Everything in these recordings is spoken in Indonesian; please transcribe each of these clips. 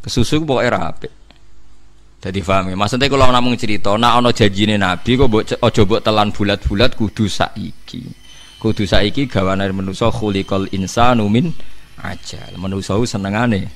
Kesusu pokoknya rapi. Jadi paham ya. Maksudnya kalau namung cerita, nak ono janjine Nabi kok mbok aja mbok telan bulat-bulat kudu saiki. Kudu saiki gawane manusa khuliqal insanu min ajal. Manusa senengane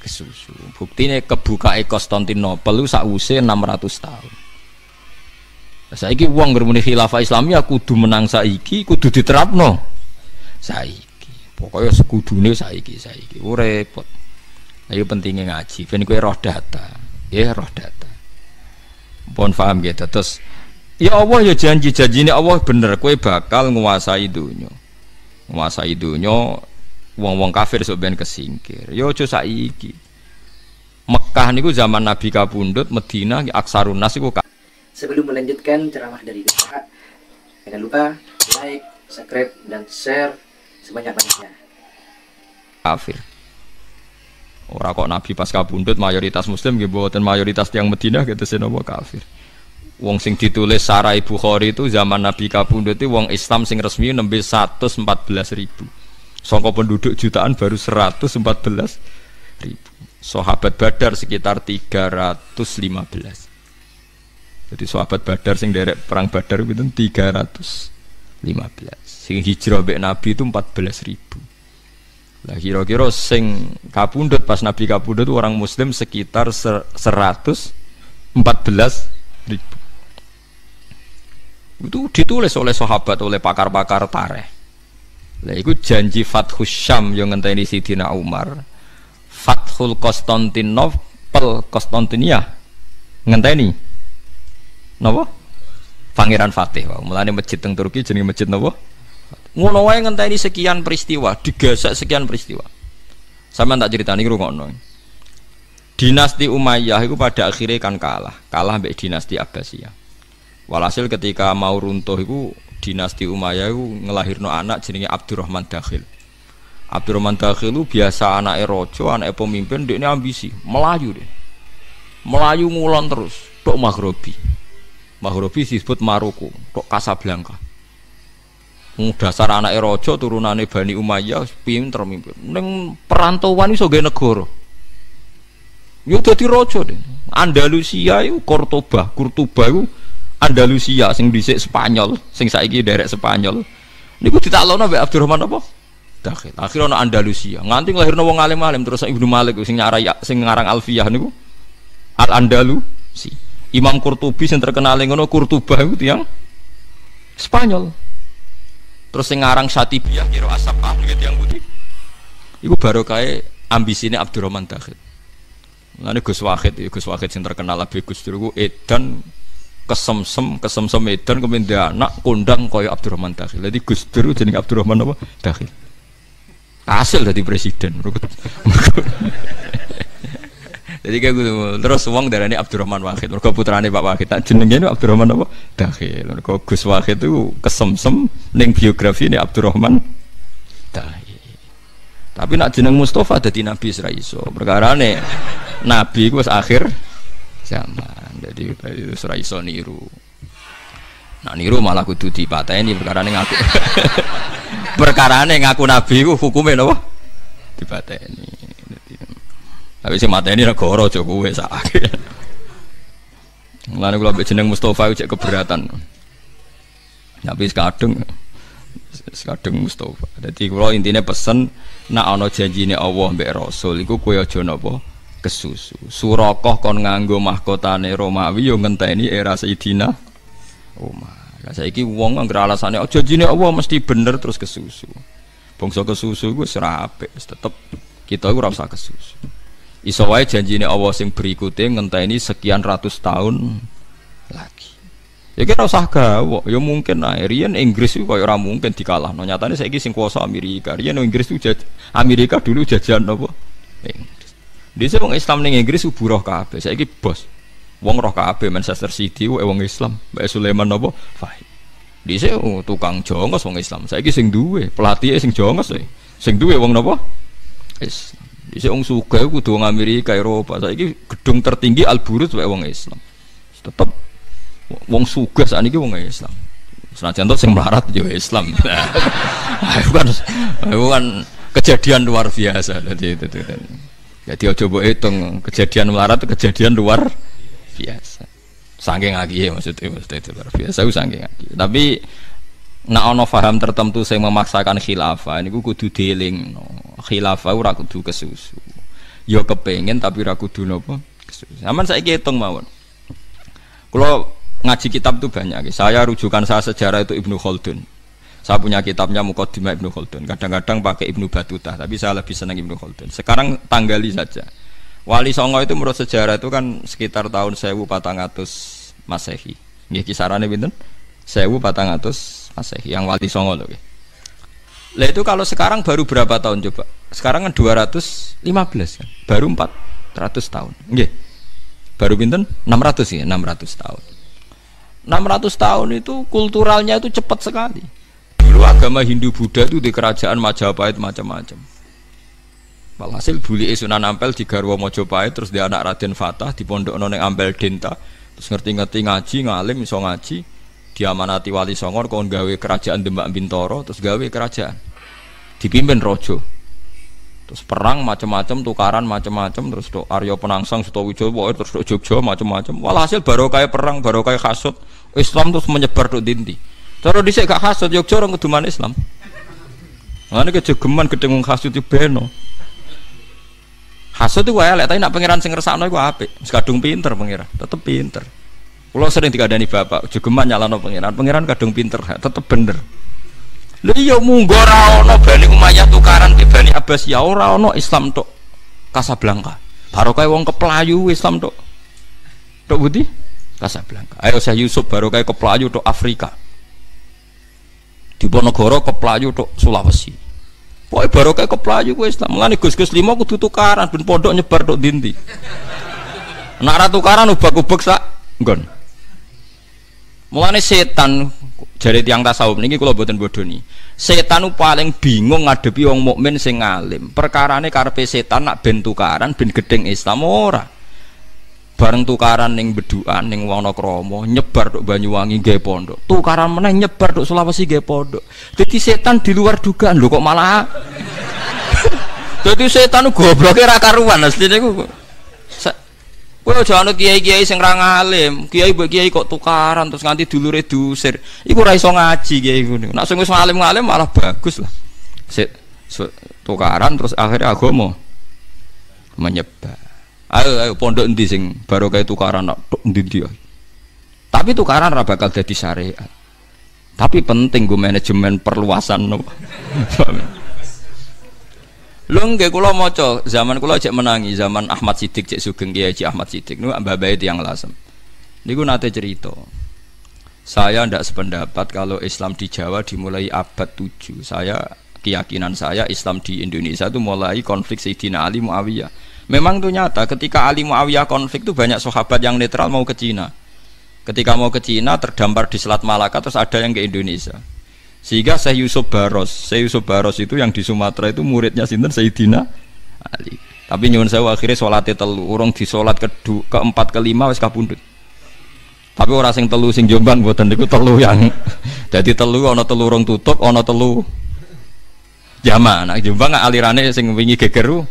kesusu. Buktine kebukae Konstantinopel lu sakwise 600 tahun. Saiki wong ngermuni khilafah Islamiyah kudu menang saiki, kudu diterapno saiki. Pokoknya sekudune saiki saiki. Ora repot. Ayo pentingnya ngaji, ben kowe roh data. Ya roh data. Pun paham gitu terus ya Allah ya janji janji ini Allah bener. Kue bakal nguasai dunia nguasai dunia wong-wong kafir sebenarnya kesingkir. Ya ojo saiki. Mekah niku zaman Nabi kabundut Medina aksarun nas iku Sebelum melanjutkan ceramah dari Bapak, jangan lupa like, subscribe, dan share sebanyak-banyaknya. Kafir. Orang kok Nabi pas kabundut mayoritas muslim nggih mboten mayoritas tiang Madinah gitu napa kafir. Wong sing ditulis Sarai Bukhari itu zaman Nabi kabundut itu wong Islam sing resmi nembe 114 ribu. Songko penduduk jutaan baru 114 ribu. Sahabat Badar sekitar 315. Jadi sahabat Badar sing derek perang Badar itu 315. Sing hijrah be Nabi itu 14 ribu. Lah kira-kira sing kapundut pas Nabi kapundut orang muslim sekitar seratus empat belas ribu. Itu ditulis oleh sahabat oleh pakar-pakar tareh. Lah itu janji Fathus Syam yang ngenteni Sidina Umar. Fathul Konstantinopel Konstantinia ngenteni. Napa? Pangeran Fatih. Mulane masjid teng Turki jenenge masjid napa? Ngono wae ngenteni sekian peristiwa digasak sekian peristiwa. Sama tak cerita nih ngono dinasti Umayyah itu pada akhirnya kan kalah. Kalah mbek dinasti Abbasiyah. Walhasil ketika mau runtuh itu dinasti Umayyah itu ngelahirno anak jenenge Abdurrahman Dakhil. Abdurrahman Dakhil itu biasa anak rojo anak pemimpin dia ini ambisi melayu deh. Melayu ngulon terus tok Maghrobi. Maghrobi disebut Maroko tok Casablanca dasar anak raja turunane Bani Umayyah pinter mimpin ning perantauan iso gawe negara. Yo dadi raja deh. Andalusia itu Cordoba Kurtuba itu Andalusia sing dhisik Spanyol sing saiki derek Spanyol. Niku ditaklono mbek Abdurrahman apa? Dakhil. Akhirnya ana Andalusia. Nganti nglahirno wong alim-alim terus Ibnu Malik sing nyarai sing ngarang Alfiyah niku. Al Andalusi Imam Qurtubi sing terkenal ngono Kurtuba itu tiang Spanyol Terus sing ngarang Satibiyah kira asap gitu yang putih. Iku kayak ambisine Abdurrahman Dakhil. Lalu Gus Wahid, ya Gus Wahid yang terkenal lebih Gus Dur edan kesemsem kesemsem edan kemudian anak kondang koyo Abdurrahman Dakhil. Jadi Gus Dur jadi Abdurrahman apa? Dakhil. Hasil dari presiden. Jadi kayak gitu. Terus uang dari ini Abdurrahman Wahid. Mereka putrane Pak Wahid. Tak jenengnya ini Abdurrahman apa? Dakhil. Mereka Gus Wahid itu kesemsem neng biografi ini Abdurrahman Dakhil. Tapi nak jeneng Mustafa jadi Nabi Israiso. Perkara nih Nabi itu akhir zaman. Jadi itu Israiso niru. Nah niru malah kudu dipateni perkara nih ngaku. perkara nih ngaku Nabi itu hukumnya apa? Dipateni. Tapi si mata ini negara aja kowe sakit. Lalu kalau jeneng Mustafa cek keberatan. Tapi sekadung sekadung Mustafa. Jadi kalau intinya pesen ono janji ini Allah mbak Rasul, iku kue aja nopo kesusu. Surakoh kon nganggo mahkotane Romawi yo ngenteni era Sayyidina Umar. Lah saiki wong anggere alasane oh janjine Allah mesti bener terus kesusu. Bangsa kesusu gue serape, tetep kita gue rasa kesusu. Iso wae janjine Allah sing berikutnya ngenteni sekian ratus tahun lagi. Ya kira usah gawe, ya mungkin nah riyen Inggris itu kaya ora mungkin dikalah. No nyatane saiki sing kuasa Amerika. Riyen Inggris itu jaj Amerika dulu jajahan apa? Inggris. Dise wong Islam ning Inggris buruh kabeh. Saiki bos. Wong roh kabeh Manchester City wong Islam. Mbak Sulaiman apa? Fahid. Dise oh, tukang jongos wong Islam. Saiki sing duwe pelatih sing jongos wae. Sing duwe wong napa? Islam. Di wong suga kudu wong Amerika, Eropa. Saiki gedung tertinggi Al Burj wae wong Islam. Tetep wong suga sakniki wong Islam. Senajan to sing melarat yo Islam. Nah, itu kan kan kejadian luar biasa. Jadi itu, itu. Jadi ojo mbok hitung kejadian melarat kejadian luar biasa. Saking lagi ya maksudnya, maksudnya itu luar biasa saking lagi. Tapi nak ono faham tertentu saya memaksakan khilafah ini kudu dealing no. khilafah ora kudu kesusu. Yo kepengen tapi ora kudu nopo kesusu. Aman saya hitung mawon. Kalau ngaji kitab itu banyak saya rujukan saya sejarah itu Ibnu Khaldun. Saya punya kitabnya Muqaddimah Ibnu Khaldun. Kadang-kadang pakai Ibnu Batuta tapi saya lebih senang Ibnu Khaldun. Sekarang tanggali saja. Wali Songo itu menurut sejarah itu kan sekitar tahun 1400 Masehi. Nggih kisarannya pinten? 1400 Yang Wali Songo loh lah itu kalau sekarang baru berapa tahun coba? Sekarang kan 215 kan? Baru 400 tahun. Nggih. Baru pinten? 600 ya 600 tahun. 600 tahun itu kulturalnya itu cepat sekali. Dulu agama Hindu Buddha itu di kerajaan Majapahit macam-macam. Walhasil buli Sunan Ampel di Garwa Mojopahit terus di anak Raden Fatah di pondok noneng Ampel Denta terus ngerti-ngerti ngaji ngalim iso ngaji diamanati wali songor kon gawe kerajaan Demak Bintoro terus gawe kerajaan. Dipimpin rojo terus perang macam-macam tukaran macam-macam terus do Aryo Penangsang Sutowijowo terus do Jogja macam-macam walhasil baru kayak perang baru kayak kasut Islam terus menyebar do dinti terus disek gak kasut Jogja orang keduman Islam Mana kejogeman kedengung kasut itu beno. Hasud itu wae tapi nak pangeran sing ngersakno iku apik. Kadung pinter pangeran, tetep pinter. Kulo sering dikandani bapak, jogeman nyalano pangeran, pangeran kadung pinter, tetep bener. Lha iya munggo ora ana Bani Umayyah tukaran ke Bani Abbas ya ora ana Islam tok Casablanca. Barokah wong keplayu Islam tok. Tok budi? Casablanca. Ayo saya Yusuf barokah keplayu tok Afrika. Diponegoro keplayu tok Sulawesi. Pokoknya baru kayak keplayu gue Islam. Mulane gus-gus lima kudu tukaran ben pondok nyebar tok dinti. Nak ra tukaran ubak-ubek sak nggon. Mulane setan jari tiang tasawuf niki kula boten bodoni. Setan paling bingung ngadepi wong mukmin sing alim. Perkarane karepe setan nak ben tukaran ben gedeng Islam ora. Bareng tukaran ning Beduan ning Wonokromo nyebar tok Banyuwangi nggih pondok. Tukaran meneh nyebar tok Sulawesi nggih pondok. Dadi setan di luar dugaan lho kok malah Dadi setan gobloke ra karuan asline ku. Kowe aja ana kiai-kiai sing ra ngalim, kiai mbok kiai kok tukaran terus nganti dulure diusir. Iku ora iso ngaji kiai ngono. Nek sing wis ngalim-ngalim malah bagus lah. Sik tukaran terus akhirnya agama menyebar. Ayo ayo pondok endi sing baru kayak tukaran tok endi dia. Tapi tukaran ora bakal dadi syariat. Tapi penting gue manajemen perluasan no. Lho nggih kula maca zaman kula cek menangi zaman Ahmad Sidik cek Sugeng Kiai Ahmad Sidik niku mbah-mbah yang lasem. Niku nate cerita. Saya ndak sependapat kalau Islam di Jawa dimulai abad 7. Saya keyakinan saya Islam di Indonesia itu mulai konflik Sayyidina Ali Muawiyah. Memang itu nyata ketika Ali Muawiyah konflik itu banyak sahabat yang netral mau ke Cina. Ketika mau ke Cina terdampar di Selat Malaka terus ada yang ke Indonesia. Sehingga Syekh Yusuf Baros, Syekh Yusuf Baros itu yang di Sumatera itu muridnya sinten Sayyidina Ali. Tapi nyuwun saya akhirnya sholatnya telu, urung di sholat kedua, keempat, kelima wis kapundut. Tapi orang sing telu sing Jombang buatan itu telu yang jadi telu ono telu urung tutup, ono telu jama. Nah Jombang alirannya sing wingi gegeru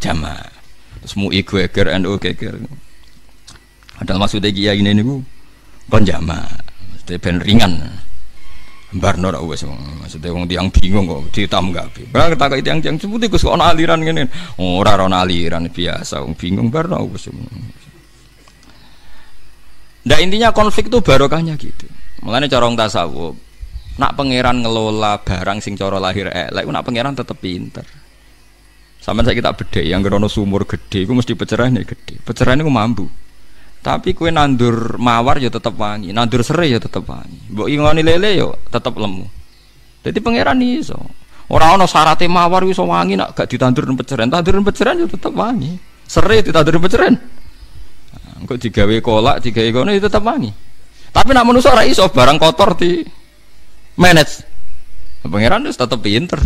jama. Terus mu iku geger NU geger. Ada maksudnya kia ini niku kon jama. Ben ringan. Barno ora wis maksudnya wong tiang bingung kok ditanggapi. Ora tak tiang tiang sebut iku ana aliran ngene. Ora ana aliran biasa wong bingung barno wis. Nah intinya konflik itu barokahnya gitu. Mulane cara tasawuf, nak pangeran ngelola barang sing cara lahir elek, nak pangeran tetep pinter. Sampai saya kita beda, yang gerono sumur gede, gue mesti peceraian gede. Peceraian gue mampu. Tapi kue nandur mawar ya tetap wangi, nandur serai ya tetap wangi. Mbok ingoni lele yo tetap lemu. Jadi pangeran iso. Orang ono syaratnya mawar iso wangi nak gak ditandur peceran, tandur peceran ya tetap wangi. Serai ditandur peceran. Engko digawe kolak, digawe kono ya tetap wangi. Tapi nak manusia ora iso barang kotor di manage. Pangeran itu tetap pinter.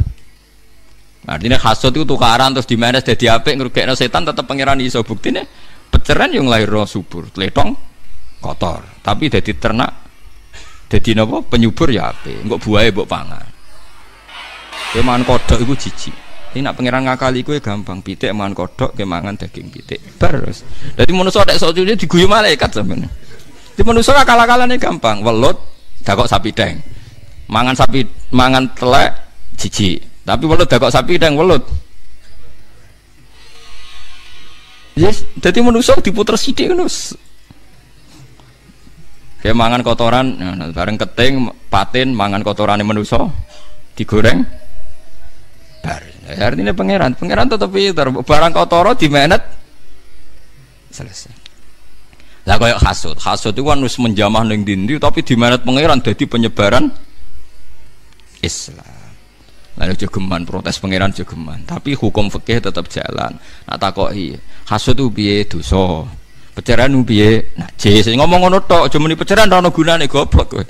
Artinya hasut itu tukaran terus di manage jadi apik ngrugekno setan tetap pangeran iso buktine peceran yang lahir roh subur letong kotor tapi jadi ternak jadi nopo penyubur ya apa enggak buaya buat pangan Eman kodok itu cici Ini nak pangeran ngakali kue gampang, pitik mangan kodok, ke mangan daging pitik. Terus. Jadi manusia ada soal ini diguyu malaikat sebenarnya. Di manusia akal-akalannya gampang, welut, dakok sapi deng. Mangan sapi, mangan telek, cici. Tapi welut dakok sapi deng welut. Yes, jadi manusia diputer sidik kan Kayak mangan kotoran, nah, bareng keting, patin, mangan kotoran manusia, digoreng, bar. Ya, artinya pangeran, pangeran tetap pinter. Barang kotor di menet selesai. Lah kayak hasud, hasud itu kan harus menjamah neng dindi, tapi di menet pangeran jadi penyebaran Islam. Lalu jogeman protes pangeran jogeman, tapi hukum fikih tetap jalan. Nah takoki, hasud itu biye dosa. Pencerahan piye? Najis. Ngomong ngono tok, aja muni pencerahan ora ono gunane goblok kowe.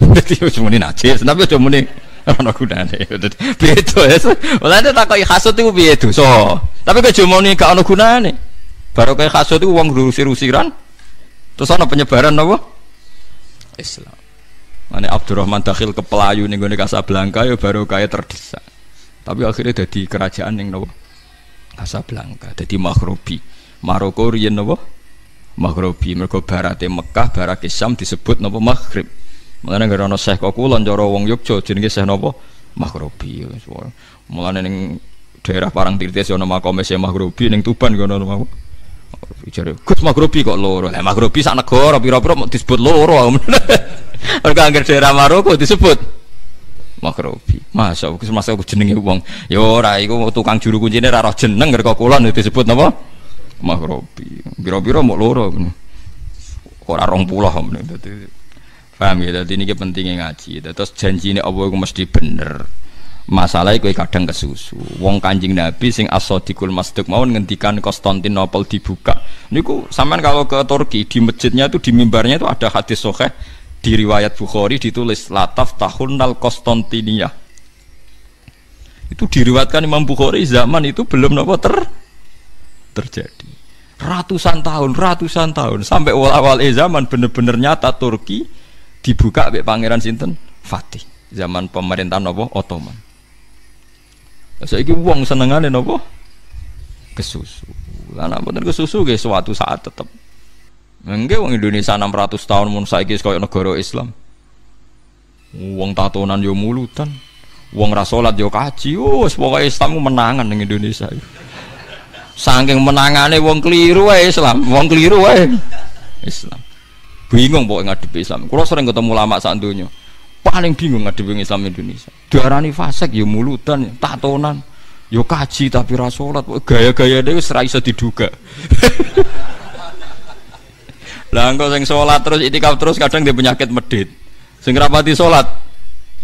Dadi aja muni najis, tapi aja muni ana gunane. Beda ya. Mulane takoki hasud iku piye dosa. Tapi kok jomoni gak ana gunane. Baru kayak hasud itu uang rusir-rusiran. Terus ana penyebaran apa? Islam. Mane Abdurrahman dakhil ke Pelayu ning gone Casablanca ya baru kayak terdesak. Tapi akhirnya jadi kerajaan yang nopo Casablanca, jadi Maghribi. Maroko riyen nopo Maghribi. Mergo barate Mekah, barake Syam disebut nopo Maghrib. Mulane gara ana Syekh kok kulon cara wong Yogya jenenge Syekh napa? Maghribi. Mulane ning daerah Parangtirtis ana makome Syekh Maghribi ning Tuban kono mau. Jare Gus Maghribi kok loro. Lah Maghribi sak negara pira-pira disebut loro. Mergo angger daerah Maroko disebut Maghribi. Masa Gus masa aku jenenge wong. Ya ora iku tukang juru kuncine ora roh jeneng kok kulon disebut napa? Maghribi. Pira-pira mau loro. Ora rong puluh dadi Paham ya? Jadi ini pentingnya ngaji. Terus janji ini Allah itu mesti bener. Masalahnya kue kadang kesusu. Wong kanjing Nabi sing asodikul masduk mau ngendikan Konstantinopel dibuka. Niku sampean kalau ke Turki di masjidnya itu di mimbarnya itu ada hadis soheh di riwayat Bukhari ditulis lataf tahun nal Konstantinia. Itu diriwatkan Imam Bukhari zaman itu belum nopo ter terjadi. Ratusan tahun, ratusan tahun. Sampai awal-awal zaman bener-bener nyata Turki dibuka oleh pangeran sinten? Fatih. Zaman pemerintahan nopo? Ottoman. Ini uang senengane nopo? Kesusu. Karena bener kesusu guys suatu saat tetap enggak uang Indonesia 600 tahun mun saiki kaya negara Islam. Uang tatonan yo mulutan. Uang rasolat yo kaji. Oh pokoknya Islam menangan dengan Indonesia saking menangane uang keliru wae Islam. Uang keliru wae. Islam. Bingung pokoknya ngadepi Islam. Kalau sering ketemu lama saat dunia paling bingung ngadepi Islam Indonesia. Diarani fasek ya mulutan tatonan. Ya kaji tapi rasolat gaya-gaya dia serai bisa diduga lah engkau sing sholat terus itikaf terus kadang dia penyakit medit. Sing rapati sholat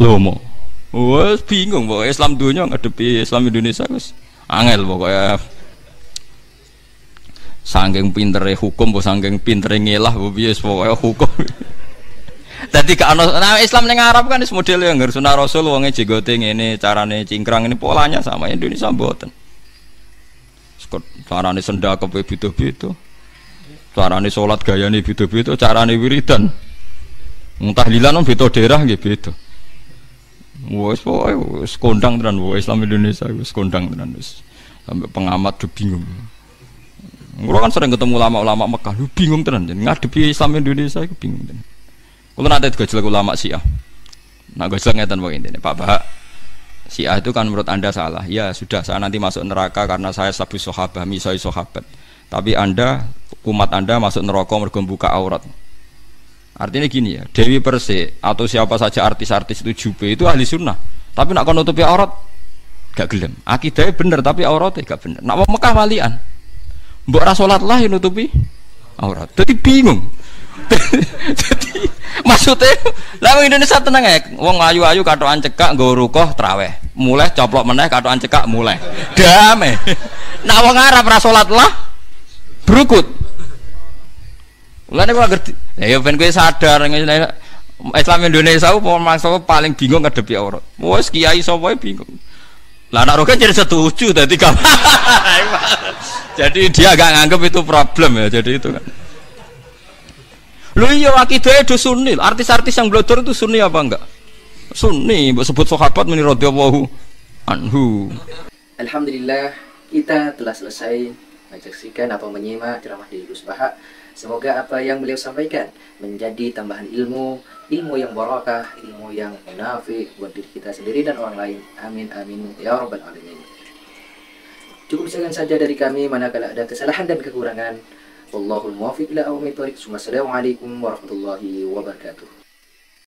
lomo wes bingung pokoknya Islam dunia ngadepi Islam Indonesia wes. Angel pokoknya. Sangking pintere hukum, bu sangking pintere ngelah, bu bias pokoknya hukum. Jadi kalau nah Islam yang Arab kan model yang harus sunah Rasul, wongnya jigote ini carane cingkrang ini polanya sama Indonesia buatan. Carane sendak ke bitu-bitu, carane sholat gaya nih bitu-bitu, carane wiridan. Entah lilan om bitu daerah gitu bitu. Wes pokoknya wes kondang tenan, Islam Indonesia wes kondang tenan wes sampai pengamat tuh bingung. Kulo kan sering ketemu ulama-ulama Mekah, lu bingung tenan jadi ngadepi Islam Indonesia itu bingung tenan. Kulo nanti gojlek ulama Syiah. Nah gojlek ngeten pokoke intine, Pak Bahak. Syiah itu kan menurut Anda salah. Ya sudah, saya nanti masuk neraka karena saya sabu sahabat, misai sahabat. Tapi Anda umat Anda masuk neraka mergo buka aurat. Artinya gini ya, Dewi Persik atau siapa saja artis-artis itu jube itu ahli sunnah. Tapi nak nutupi aurat gak gelem. Akidahnya bener tapi auratnya gak bener. Nak Mekah walian. Mbok ra salat lah yang nutupi aurat. Jadi bingung. Jadi maksudnya lah Indonesia tenang ya, wong ayu-ayu katokan cekak nggo rukoh traweh. Mulai coplok meneh katokan cekak mulai. Damai. Nak wong Arab ra salat lah berukut. Lah nek ngerti. Ya ben kowe sadar Islam Indonesia itu paling bingung ngadepi aurat. Wes kiai sapa bingung. Lah anak roket jadi setuju tadi jadi dia agak nganggap itu problem ya. Jadi itu kan. Lu iya akidah itu sunni. Artis-artis yang belajar itu sunni apa enggak? Sunni. Sebut sahabat menurut dia anhu. Alhamdulillah kita telah selesai menyaksikan atau menyimak ceramah dari Gus Baha. Semoga apa yang beliau sampaikan menjadi tambahan ilmu, ilmu yang barakah, ilmu yang munafik buat diri kita sendiri dan orang lain. Amin amin ya rabbal alamin. Cukup sekian saja dari kami manakala ada kesalahan dan kekurangan. Wallahul muwaffiq ila aqwamit. Wassalamualaikum warahmatullahi wabarakatuh.